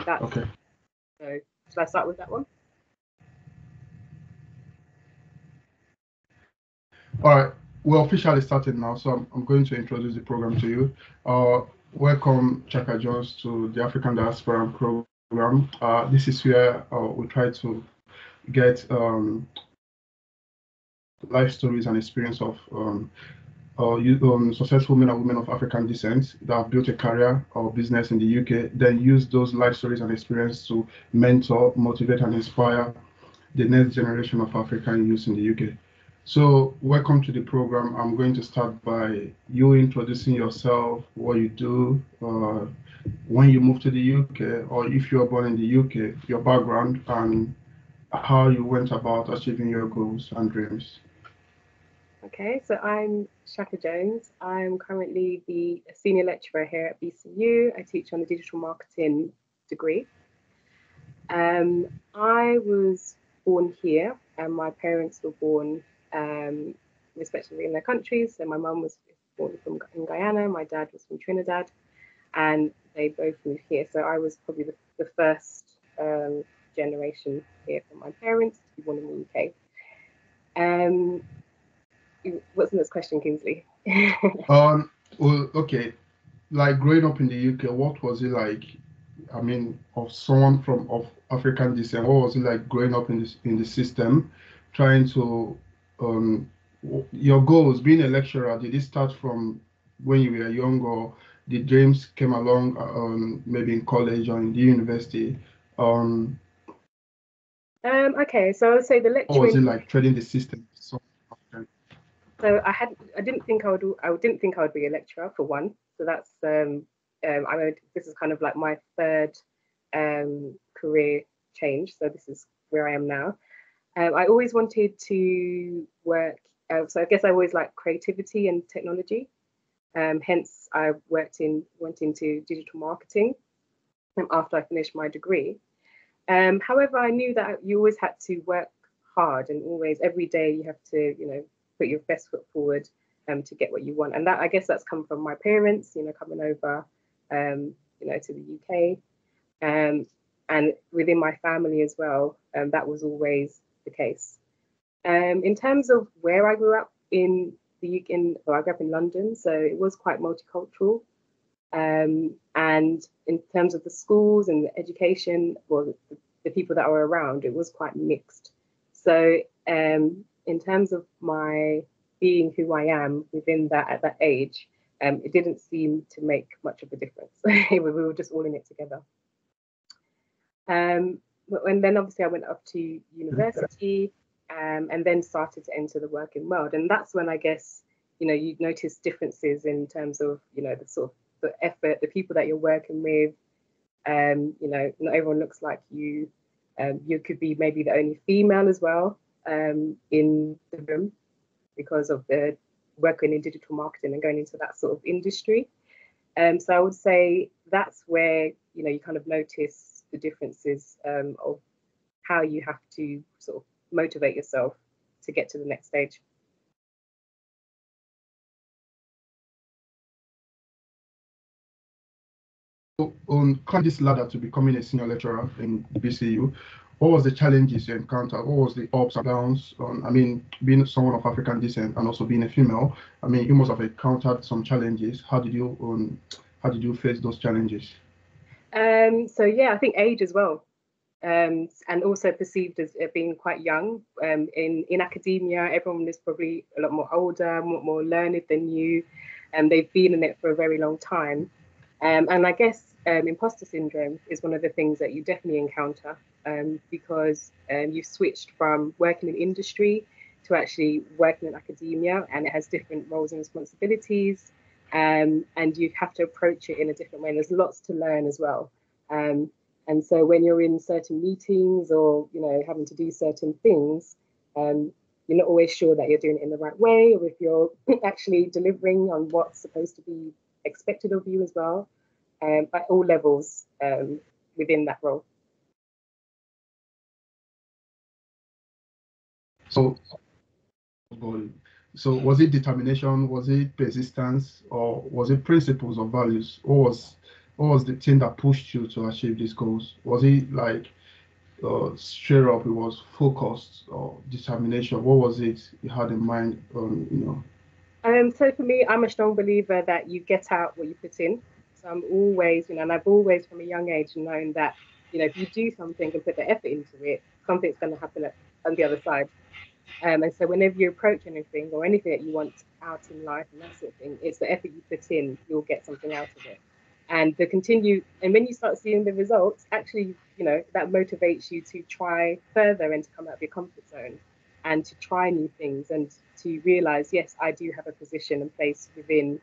that's Okay. so. Should I start with that one? All right. We're officially started now, so I'm, I'm going to introduce the program to you. Uh, welcome, Chaka Jones, to the African Diaspora Program. Uh, this is where uh, we try to get um, life stories and experience of um, uh, um, successful men and women of African descent that have built a career or business in the UK, then use those life stories and experience to mentor, motivate, and inspire the next generation of African youth in the UK. So, welcome to the program. I'm going to start by you introducing yourself, what you do, uh, when you moved to the UK, or if you were born in the UK, your background, and how you went about achieving your goals and dreams. Okay, so I'm Shaka Jones. I'm currently the senior lecturer here at BCU. I teach on the digital marketing degree. Um, I was born here, and my parents were born um, respectively in their countries. So my mum was born from in Guyana, my dad was from Trinidad, and they both moved here. So I was probably the, the first um, generation here from my parents to be born in the UK. Um, what's the next question, Kingsley? um, well, okay, like growing up in the UK, what was it like? I mean, of someone from of African descent, what was it like growing up in this in the system, trying to um, your goals being a lecturer? Did it start from when you were young, or the dreams came along um, maybe in college or in the university? Um, um, okay, so I would say the lecturing. Or was it like trading the system? So, I had, I didn't think I would, I didn't think I would be a lecturer for one. So that's, um, um, I this is kind of like my third um, career change. So this is where I am now. Um, I always wanted to work. Uh, so I guess I always like creativity and technology. Um, hence, I worked in went into digital marketing um, after I finished my degree. Um, however, I knew that you always had to work hard and always every day you have to, you know, put your best foot forward um, to get what you want. And that I guess that's come from my parents, you know, coming over, um, you know, to the UK, um, and within my family as well. Um, that was always the case. Um, in terms of where I grew up in the UK, in, well, I grew up in London, so it was quite multicultural. Um, and in terms of the schools and the education, well, the, the people that were around, it was quite mixed. So um, in terms of my being who I am within that at that age, um, it didn't seem to make much of a difference. we were just all in it together. Um, and then obviously I went up to university um, and then started to enter the working world. And that's when I guess, you know, you notice differences in terms of, you know, the sort of the effort, the people that you're working with. Um, you know, not everyone looks like you. Um, you could be maybe the only female as well um, in the room because of the working in digital marketing and going into that sort of industry. Um, so I would say that's where you know you kind of notice the differences um, of how you have to sort of motivate yourself to get to the next stage. on this ladder to becoming a senior lecturer in BCU, what was the challenges you encountered? What was the ups and downs? On, I mean, being someone of African descent and also being a female, I mean, you must have encountered some challenges. How did you um, how did you face those challenges? Um, so yeah, I think age as well, um, and also perceived as being quite young. Um, in in academia, everyone is probably a lot more older, more, more learned than you, and they've been in it for a very long time. Um, and I guess um, imposter syndrome is one of the things that you definitely encounter um, because um, you've switched from working in industry to actually working in academia, and it has different roles and responsibilities. Um, and you have to approach it in a different way. And there's lots to learn as well. Um, and so when you're in certain meetings or you know having to do certain things, um, you're not always sure that you're doing it in the right way, or if you're actually delivering on what's supposed to be expected of you as well, um, at all levels um, within that role. So, so was it determination? Was it persistence, or was it principles or values? What was what was the thing that pushed you to achieve these goals? Was it like uh, straight up, it was focused or determination? What was it you had in mind? Um, you know. Um, so for me, I'm a strong believer that you get out what you put in. So I'm always, you know, and I've always from a young age known that, you know, if you do something and put the effort into it, something's going to happen at, on the other side. Um, and so whenever you approach anything or anything that you want out in life and that sort of thing, it's the effort you put in, you'll get something out of it. And the continue, and when you start seeing the results, actually, you know, that motivates you to try further and to come out of your comfort zone and to try new things and to realize, yes, I do have a position and place within,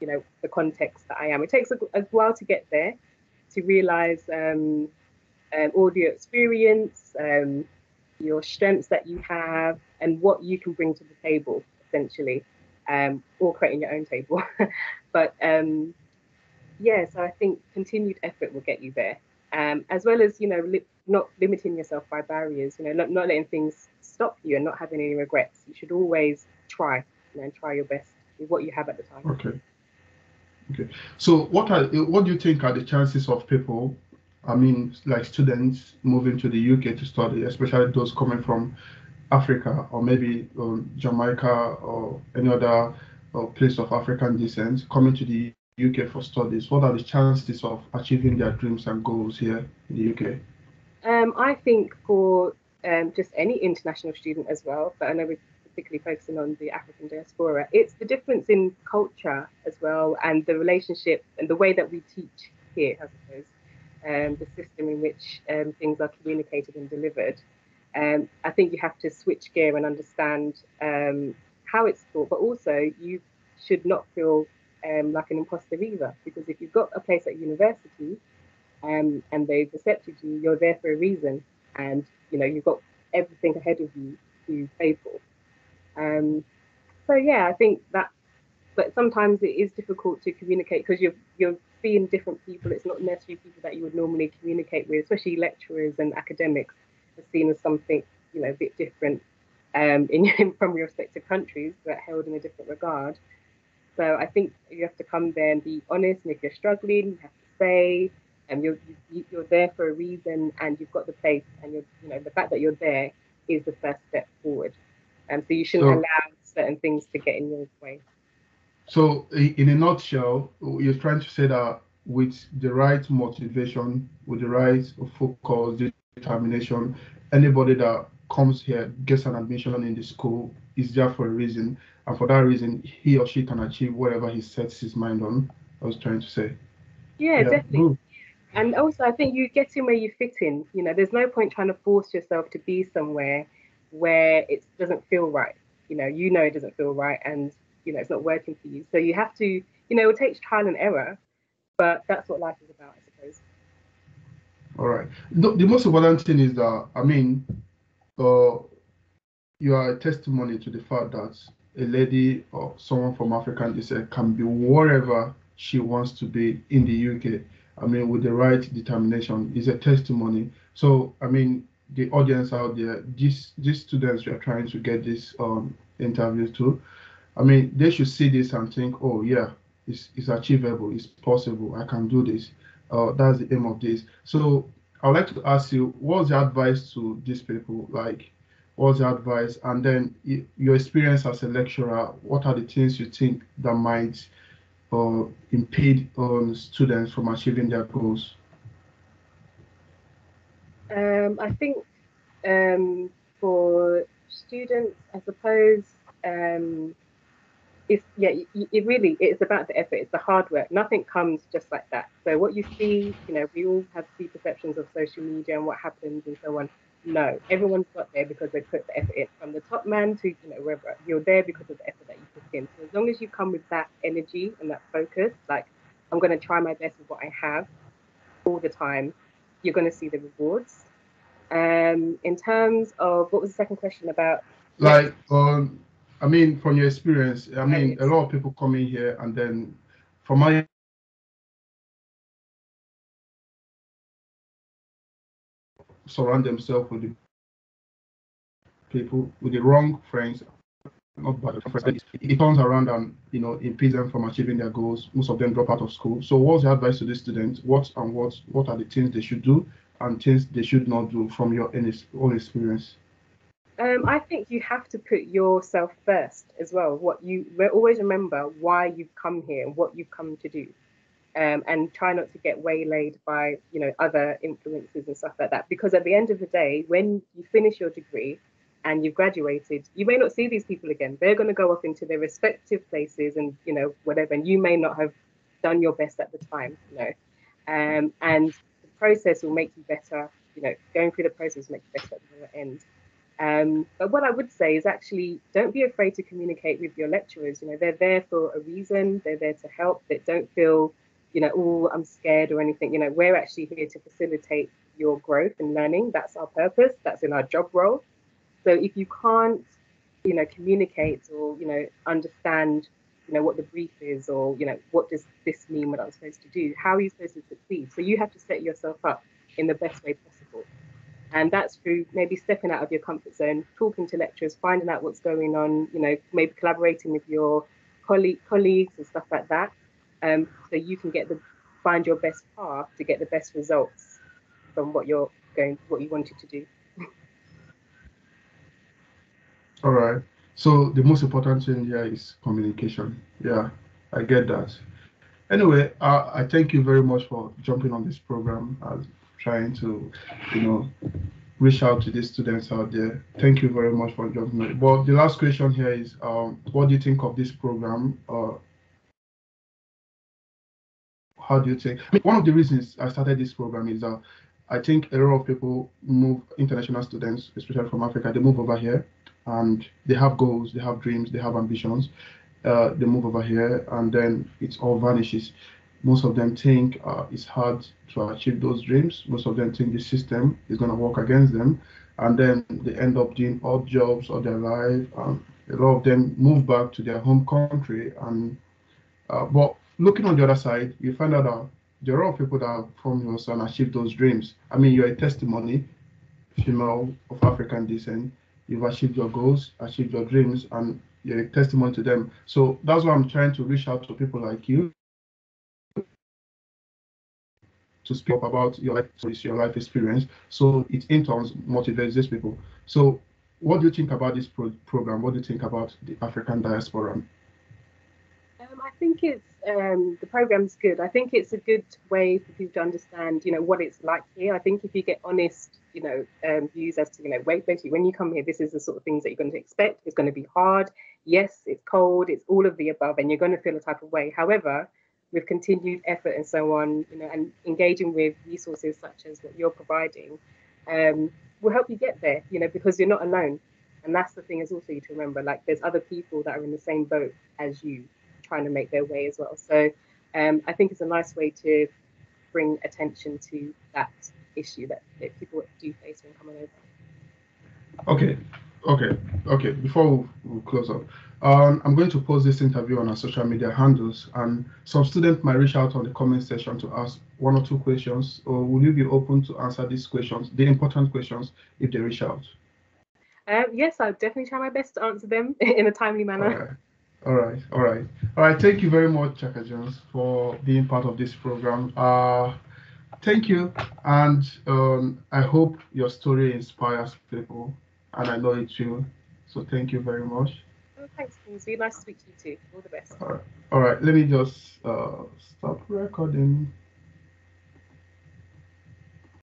you know, the context that I am. It takes a, a while to get there, to realize um, um, audio experience, um, your strengths that you have, and what you can bring to the table, essentially, um, or creating your own table. but um, yeah, so I think continued effort will get you there, um, as well as you know li- not limiting yourself by barriers. You know, not, not letting things stop you and not having any regrets. You should always try you know, and try your best with what you have at the time. Okay. Okay. So, what are what do you think are the chances of people I mean, like students moving to the UK to study, especially those coming from Africa or maybe um, Jamaica or any other uh, place of African descent, coming to the UK for studies. What are the chances of achieving their dreams and goals here in the UK? Um, I think for um, just any international student as well, but I know we're particularly focusing on the African diaspora, it's the difference in culture as well and the relationship and the way that we teach here, I suppose um, the system in which um, things are communicated and delivered. Um, I think you have to switch gear and understand um, how it's taught, but also you should not feel um, like an imposter either, because if you've got a place at university um, and they've accepted you, you're there for a reason, and you know you've got everything ahead of you to pay for. so yeah, I think that but sometimes it is difficult to communicate because you're you're seeing different people. It's not necessarily people that you would normally communicate with, especially lecturers and academics are seen as something you know a bit different um, in from your respective countries, but held in a different regard. So I think you have to come there and be honest, and if you're struggling, you have to say, and you're you're there for a reason, and you've got the place, and you're you know the fact that you're there is the first step forward. And so you shouldn't so, allow certain things to get in your way. So, in a nutshell, you're trying to say that with the right motivation, with the right focus, determination, anybody that comes here gets an admission in the school is there for a reason, and for that reason, he or she can achieve whatever he sets his mind on. I was trying to say. Yeah, yeah. definitely. And also, I think you get in where you fit in. You know, there's no point trying to force yourself to be somewhere where it doesn't feel right. You know, you know it doesn't feel right, and you know it's not working for you. So you have to, you know, it takes trial and error, but that's what life is about, I suppose. All right. The, the most important thing is that I mean, uh, you are a testimony to the fact that a lady or someone from African descent can be wherever she wants to be in the UK. I mean, with the right determination, is a testimony. So, I mean, the audience out there, these these students we are trying to get this um, interview to, I mean, they should see this and think, oh yeah, it's, it's achievable, it's possible, I can do this. Uh, that's the aim of this. So I would like to ask you, what's the advice to these people? Like, what's the advice? And then your experience as a lecturer, what are the things you think that might uh, impede on students from achieving their goals? Um, I think um, for students, I suppose um, it's yeah it really it's about the effort it's the hard work. Nothing comes just like that. So what you see you know we all have the perceptions of social media and what happens and so on. No everyone's got there because they put the effort in. From the top man to you know wherever you're there because of the effort that you put in. So as long as you come with that energy and that focus like i'm going to try my best with what i have all the time you're going to see the rewards. Um in terms of what was the second question about? Like um I mean, from your experience, I mean, a lot of people come in here and then from my surround themselves with the people with the wrong friends not bad, friends. it turns around and you know impedes them from achieving their goals. Most of them drop out of school. So, what's your advice to these students? What and what what are the things they should do and things they should not do from your own experience? Um, I think you have to put yourself first as well. What you always remember why you've come here and what you've come to do, um, and try not to get waylaid by you know other influences and stuff like that. Because at the end of the day, when you finish your degree, and you've graduated, you may not see these people again. They're going to go off into their respective places and, you know, whatever. And you may not have done your best at the time, you know. Um, and the process will make you better, you know, going through the process will make you better at the end. Um, but what I would say is actually don't be afraid to communicate with your lecturers. You know, they're there for a reason, they're there to help. They don't feel, you know, oh, I'm scared or anything. You know, we're actually here to facilitate your growth and learning. That's our purpose, that's in our job role. So if you can't, you know, communicate or you know understand, you know, what the brief is or you know what does this mean? What I'm supposed to do? How are you supposed to succeed? So you have to set yourself up in the best way possible, and that's through maybe stepping out of your comfort zone, talking to lecturers, finding out what's going on. You know, maybe collaborating with your colleague colleagues and stuff like that, um, so you can get the find your best path to get the best results from what you're going what you wanted to do. All right. So the most important thing here is communication. Yeah, I get that. Anyway, uh, I thank you very much for jumping on this program trying to, you know, reach out to these students out there. Thank you very much for joining me. But the last question here is, um, what do you think of this program? Uh, how do you think? One of the reasons I started this program is that I think a lot of people move, international students, especially from Africa, they move over here and they have goals, they have dreams, they have ambitions. Uh, they move over here and then it all vanishes. Most of them think uh, it's hard to achieve those dreams. Most of them think the system is going to work against them. And then they end up doing odd jobs all their life. Um, a lot of them move back to their home country. And uh, But looking on the other side, you find out that there are people that from your son achieve those dreams. I mean, you're a testimony, female of African descent you've achieved your goals, achieved your dreams, and you're a testimony to them. So that's why I'm trying to reach out to people like you to speak up about your life, your life experience. So it in turn motivates these people. So what do you think about this pro program? What do you think about the African diaspora? Um, I think it's um, the program's good. I think it's a good way for people to understand, you know, what it's like here. I think if you get honest, you know, um, views as to, you know, wait, basically, when you come here, this is the sort of things that you're going to expect. It's going to be hard. Yes, it's cold. It's all of the above, and you're going to feel a type of way. However, with continued effort and so on, you know, and engaging with resources such as what you're providing, um, will help you get there. You know, because you're not alone. And that's the thing is also you to remember, like there's other people that are in the same boat as you trying to make their way as well. So um, I think it's a nice way to bring attention to that issue that, that people do face when coming over. Okay, okay, okay. Before we, we close up, um, I'm going to post this interview on our social media handles, and some students might reach out on the comment section to ask one or two questions. Or will you be open to answer these questions, the important questions, if they reach out? Uh, yes, I'll definitely try my best to answer them in a timely manner. All right, all right, all right. Thank you very much, Chaka Jones, for being part of this program. Uh, thank you, and um, I hope your story inspires people, and I know it will. So thank you very much. Thanks, Kingsley. Nice to speak to you too. All the best. All right, all right. Let me just uh, stop recording.